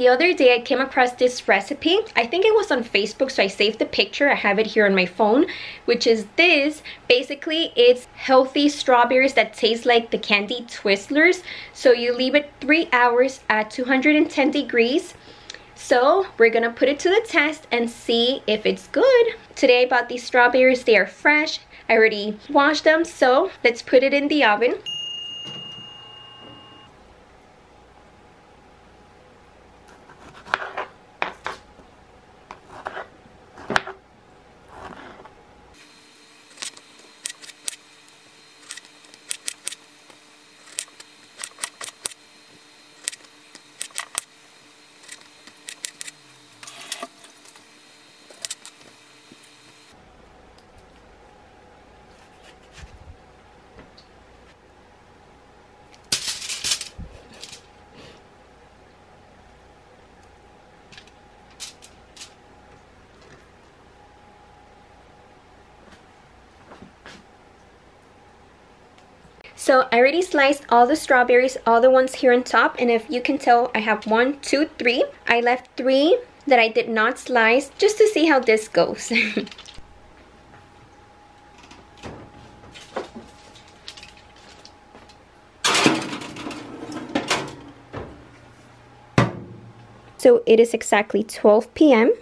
the other day I came across this recipe. I think it was on Facebook, so I saved the picture. I have it here on my phone, which is this. Basically, it's healthy strawberries that taste like the candy Twizzlers. So you leave it three hours at 210 degrees. So we're gonna put it to the test and see if it's good. Today I bought these strawberries, they are fresh. I already washed them, so let's put it in the oven. So I already sliced all the strawberries, all the ones here on top. And if you can tell, I have one, two, three. I left three that I did not slice just to see how this goes. so it is exactly 12 p.m.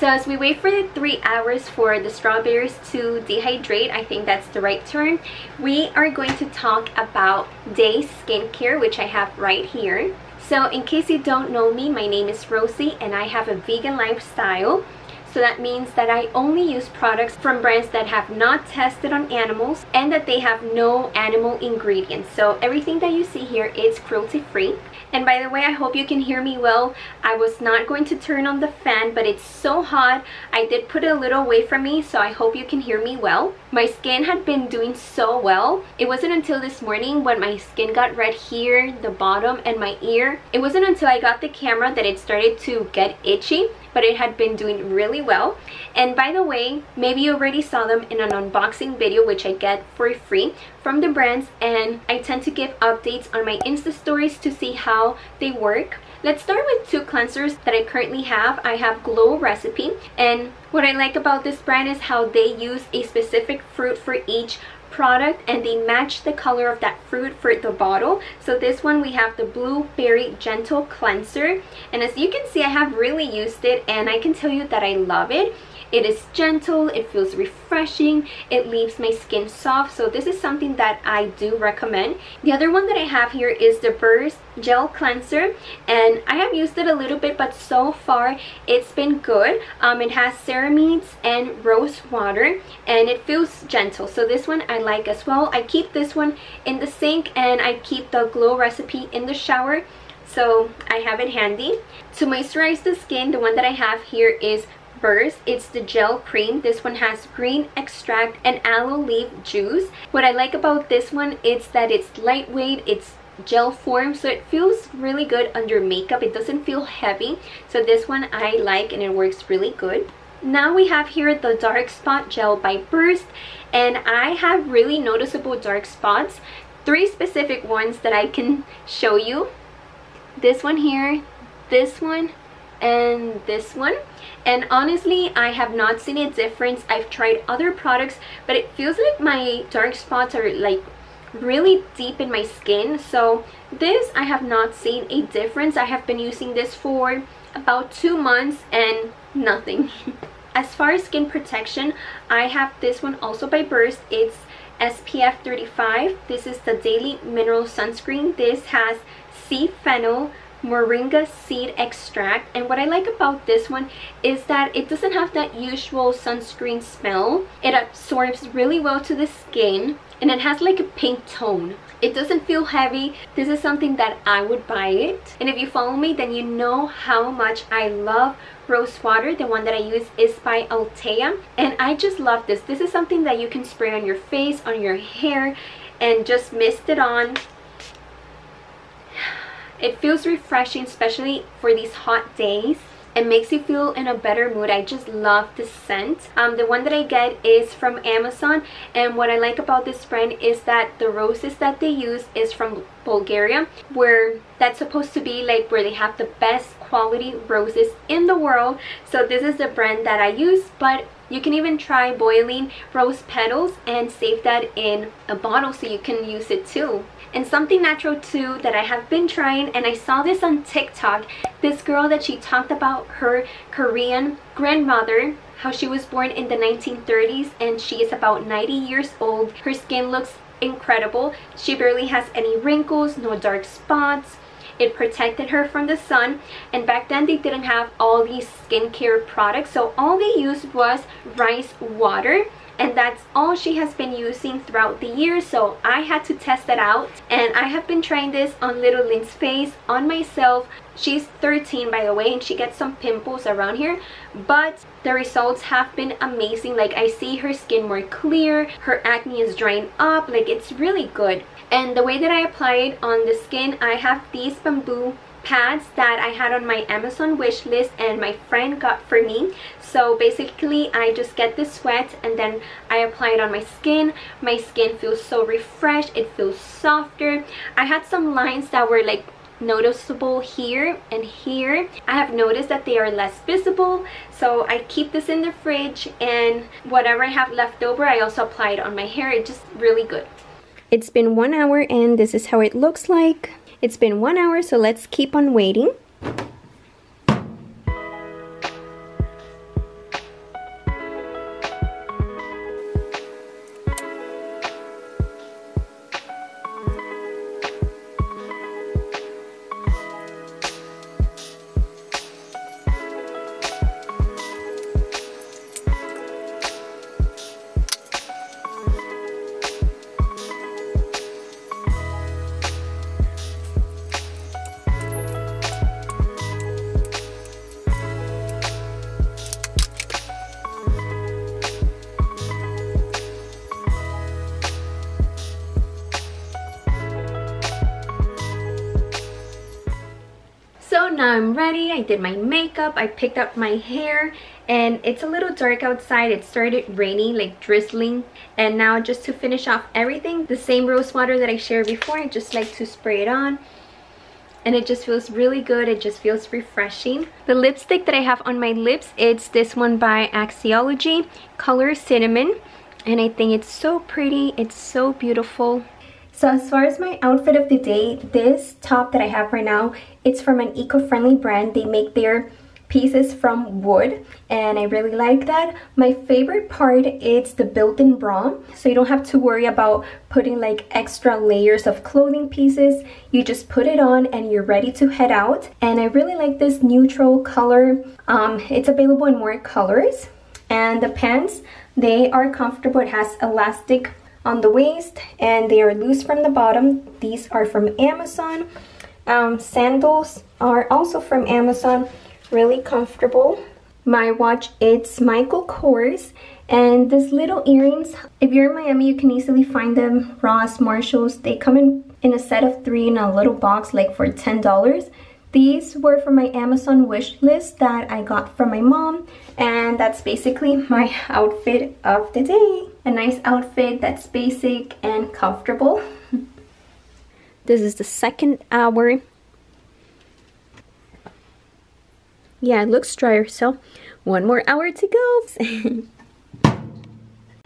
So as we wait for the three hours for the strawberries to dehydrate, I think that's the right term, we are going to talk about day skincare, which I have right here. So in case you don't know me, my name is Rosie and I have a vegan lifestyle. So that means that I only use products from brands that have not tested on animals and that they have no animal ingredients. So everything that you see here is cruelty free. And by the way, I hope you can hear me well. I was not going to turn on the fan, but it's so hot. I did put it a little away from me, so I hope you can hear me well. My skin had been doing so well. It wasn't until this morning when my skin got red here, the bottom, and my ear. It wasn't until I got the camera that it started to get itchy but it had been doing really well and by the way maybe you already saw them in an unboxing video which I get for free from the brands and I tend to give updates on my insta stories to see how they work Let's start with two cleansers that I currently have. I have Glow Recipe and what I like about this brand is how they use a specific fruit for each product and they match the color of that fruit for the bottle. So this one we have the blueberry gentle cleanser. And as you can see I have really used it and I can tell you that I love it it is gentle, it feels refreshing, it leaves my skin soft. So this is something that I do recommend. The other one that I have here is the Versed Gel Cleanser. And I have used it a little bit, but so far it's been good. Um, it has ceramides and rose water and it feels gentle. So this one I like as well. I keep this one in the sink and I keep the Glow Recipe in the shower so I have it handy. To moisturize the skin, the one that I have here is Versed. It's the gel cream. This one has green extract and aloe leaf juice. What I like about this one is that it's lightweight, it's gel form so it feels really good under makeup it doesn't feel heavy so this one I like and it works really good now we have here the dark spot gel by Versed and I have really noticeable dark spots three specific ones that I can show you this one here this one and this one. And honestly I have not seen a difference. I've tried other products but it feels like my dark spots are like really deep in my skin. So this I have not seen a difference. I have been using this for about two months and nothing. As far as skin protection I have this one also by Versed. It's SPF 35 this is the daily mineral sunscreen. This has sea fennel moringa seed extract. And what I like about this one is that it doesn't have that usual sunscreen smell. It absorbs really well to the skin and it has like a pink tone. It doesn't feel heavy. This is something that I would buy it. And if you follow me then you know how much I love rose water. The one that I use is by Alteya and I just love this. This is something that you can spray on your face on your hair and just mist it on it feels refreshing, especially for these hot days. it makes you feel in a better mood. I just love the scent. Um, the one that i get is from amazon and what i like about this brand is that the roses that they use is from bulgaria where that's supposed to be like where they have the best quality roses in the world. So this is the brand that i use but you can even try boiling rose petals and save that in a bottle so you can use it too and something natural too that I have been trying and I saw this on TikTok this girl that she talked about her Korean grandmother how she was born in the 1930s and she is about 90 years old. Her skin looks incredible. She barely has any wrinkles no dark spots. It protected her from the sun and back then they didn't have all these skincare products so all they used was rice water and that's all she has been using throughout the year so I had to test it out. And I have been trying this on little Lynn's face on myself. She's 13 by the way and she gets some pimples around here but the results have been amazing. Like I see her skin more clear her acne is drying up like it's really good. And the way that I apply it on the skin I have these bamboo pads that I had on my Amazon wish list and my friend got for me. So basically I just get the sweat and then I apply it on my skin. My skin feels so refreshed. It feels softer. I had some lines that were like noticeable here and here i have noticed that they are less visible so i keep this in the fridge and whatever i have left over i also apply it on my hair it's just really good it's been one hour and this is how it looks like it's been one hour, so let's keep on waiting. I'm ready. I did my makeup. I picked up my hair and it's a little dark outside. It started raining, like drizzling. And now just to finish off everything, the same rose water that I shared before, I just like to spray it on and it just feels really good it just feels refreshing the lipstick that i have on my lips it's this one by axiology color cinnamon and i think it's so pretty it's so beautiful so as far as my outfit of the day, this top that I have right now, it's from an eco-friendly brand. They make their pieces from wood and I really like that. My favorite part is the built-in bra so you don't have to worry about putting like extra layers of clothing pieces. You just put it on and you're ready to head out and I really like this neutral color. Um, it's available in more colors and the pants they are comfortable. It has elastic on the waist and they are loose from the bottom. These are from Amazon. Um, sandals are also from Amazon, really comfortable. My watch, it's Michael Kors. And these little earrings, if you're in Miami, you can easily find them. Ross, Marshalls, they come in, in a set of three in a little box like for $10. These were from my Amazon wish list that I got from my mom and that's basically my outfit of the day. A nice outfit that's basic and comfortable. this is the second hour. Yeah, it looks drier, so one more hour to go.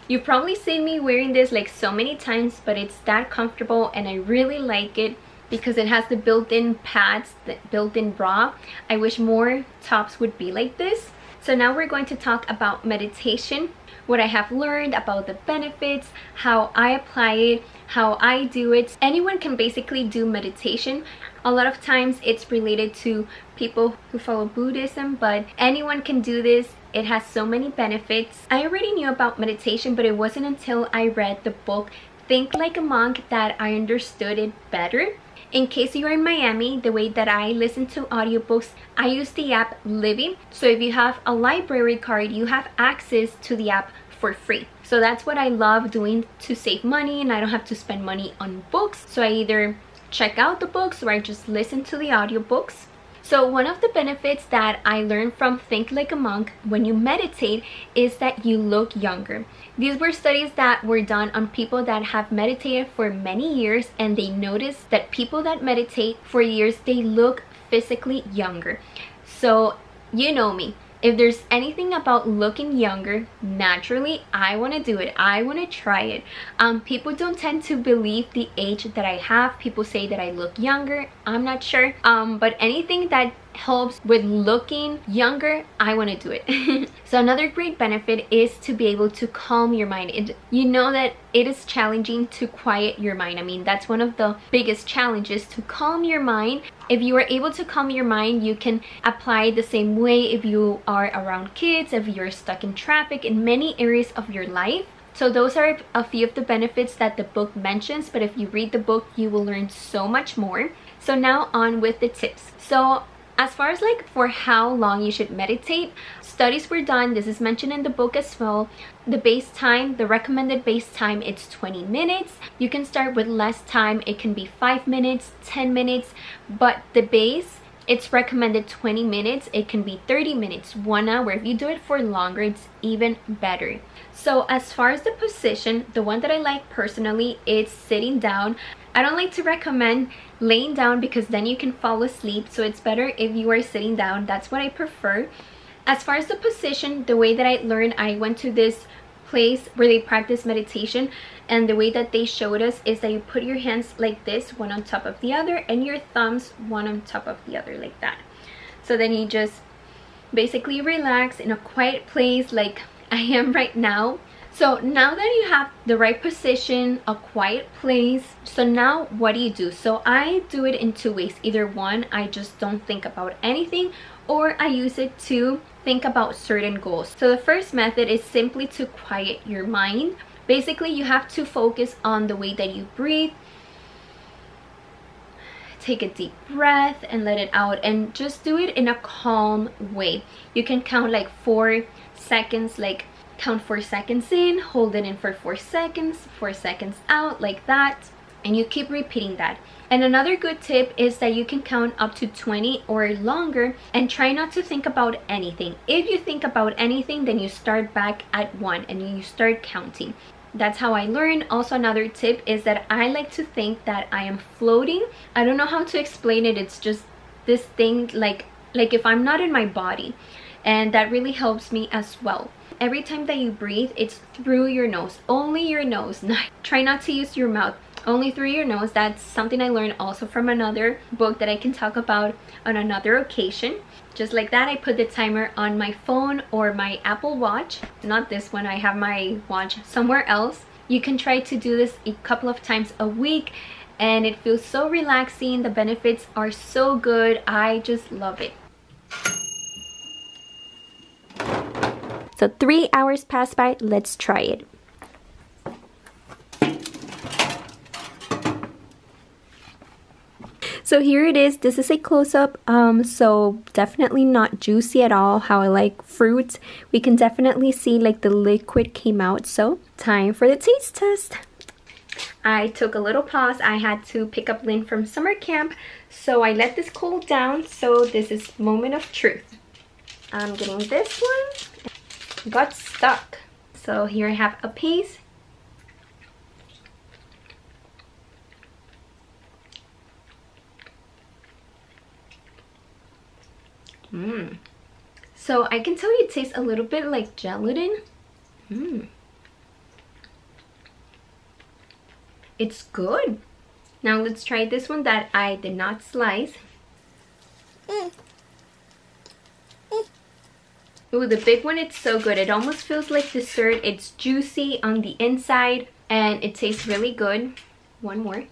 You've probably seen me wearing this like so many times, but it's that comfortable and I really like it because it has the built-in pads, the built-in bra. I wish more tops would be like this. So now we're going to talk about meditation, what I have learned about the benefits, how I apply it, how I do it. Anyone can basically do meditation. A lot of times it's related to people who follow Buddhism, but anyone can do this. It has so many benefits. I already knew about meditation, but it wasn't until I read the book Think Like a Monk that I understood it better. In case you're in Miami, the way that I listen to audiobooks, I use the app Libby. So if you have a library card, you have access to the app for free. So that's what I love doing to save money and I don't have to spend money on books. So I either check out the books or I just listen to the audiobooks. So one of the benefits that I learned from Think Like a Monk when you meditate is that you look younger. These were studies that were done on people that have meditated for many years and they noticed that people that meditate for years, they look physically younger. So you know me, if there's anything about looking younger naturally i want to do it. I want to try it. Um people don't tend to believe the age that i have. People say that i look younger. I'm not sure. Um but anything that helps with looking younger i want to do it. So another great benefit is to be able to calm your mind. It, you know that it is challenging to quiet your mind. I mean that's one of the biggest challenges to calm your mind. If you are able to calm your mind you can apply the same way if you are around kids if you're stuck in traffic in many areas of your life. So those are a few of the benefits that the book mentions, but if you read the book, you will learn so much more. So now on with the tips. So as far as like for how long you should meditate studies were done this is mentioned in the book as well. The base time the recommended base time it's 20 minutes. You can start with less time it can be five minutes 10 minutes but the base it's recommended 20 minutes it can be 30 minutes one hour. If you do it for longer it's even better so as far as the position the one that i like personally is sitting down I don't like to recommend laying down because then you can fall asleep. So it's better if you are sitting down. That's what I prefer. As far as the position, the way that I learned, I went to this place where they practice meditation and the way that they showed us is that you put your hands like this one on top of the other and your thumbs one on top of the other like that so then you just basically relax in a quiet place like I am right now so now that you have the right position, a quiet place, so now what do you do? So I do it in two ways. Either one, I just don't think about anything or I use it to think about certain goals. So the first method is simply to quiet your mind. Basically, you have to focus on the way that you breathe. Take a deep breath and let it out and just do it in a calm way. You can count like four seconds like count four seconds in hold it in for four seconds four seconds out like that and you keep repeating that and another good tip is that you can count up to 20 or longer and try not to think about anything if you think about anything then you start back at one and you start counting that's how I learned. Also another tip is that I like to think that I am floating. I don't know how to explain it. It's just this thing like like if I'm not in my body and that really helps me as well. Every time that you breathe it's through your nose. Only your nose. Try not to use your mouth. Only through your nose. That's something i learned also from another book that i can talk about on another occasion. Just like that i put the timer on my phone or my apple watch not this one. I have my watch somewhere else. You can try to do this a couple of times a week and it feels so relaxing. The benefits are so good. I just love it So three hours pass by, let's try it. So here it is. This is a close-up. Um, so definitely not juicy at all. How I like fruits. We can definitely see like the liquid came out. So time for the taste test. I took a little pause. I had to pick up Lynn from summer camp. So I let this cool down. So this is moment of truth. I'm getting this one got stuck. So here I have a piece. Mmm. So I can tell you it tastes a little bit like gelatin. Mmm. It's good. Now let's try this one that I did not slice. Mm. Ooh, the big one, it's so good. It almost feels like dessert. It's juicy on the inside and it tastes really good. One more.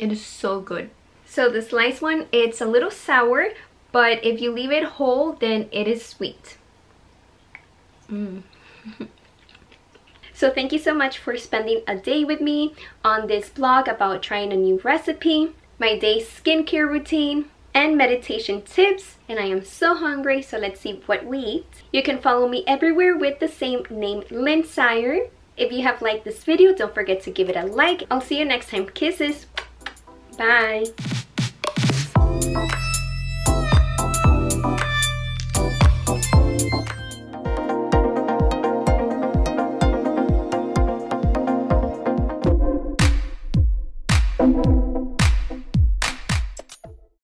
It is so good. So the sliced one, it's a little sour, but if you leave it whole, then it is sweet. Mm. so thank you so much for spending a day with me on this blog about trying a new recipe, my day skincare routine, and meditation tips and I am so hungry so let's see what we eat. You can follow me everywhere with the same name LynSire. If you have liked this video don't forget to give it a like. I'll see you next time. Kisses. Bye.